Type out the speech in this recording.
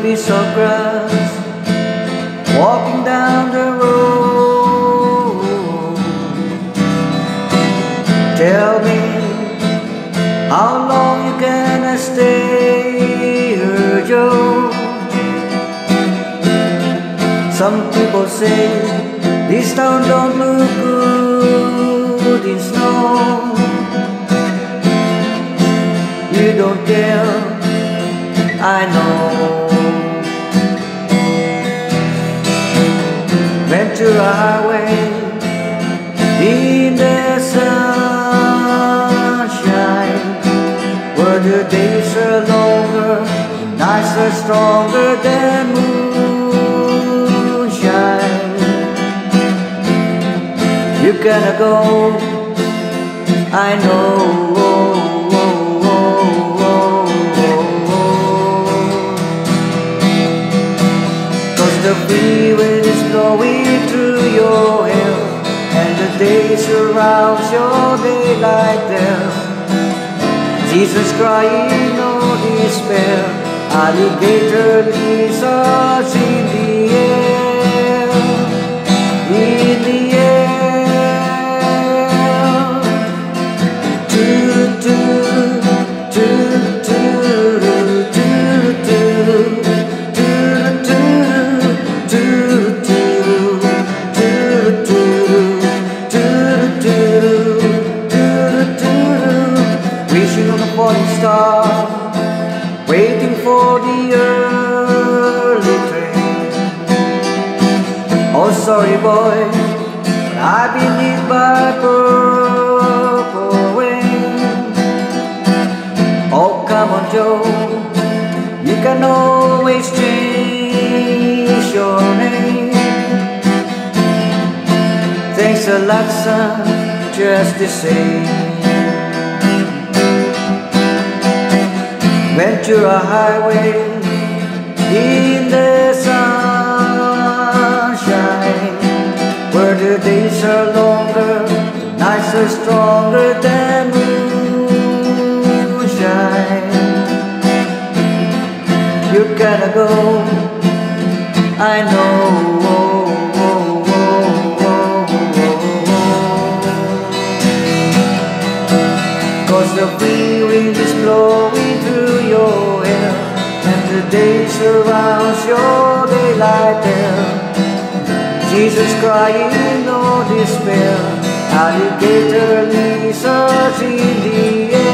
piece of grass walking down the road. Tell me how long you gonna stay here, Joe. Some people say this town don't look good in snow. You don't care, I know. Ventura Highway in the sunshine, where the days are longer, nights are stronger than moonshine. you're gonna go, I know. Free wind is blowing through your hair And the day surrounds your daylight there Jesus crying no despair Alligator lizards in the sorry, boy, but been hit by purple. Oh, come on, Joe, you can always change your name. Thanks a lot, son, just the same. Ventura Highway in the sunshine, where the days are longer, nights are stronger than moonshine. You gotta go, I know. Cause the free wind is blowing through your hair And the day surrounds your daylight there Jesus crying no despair. Alligator lizards in the air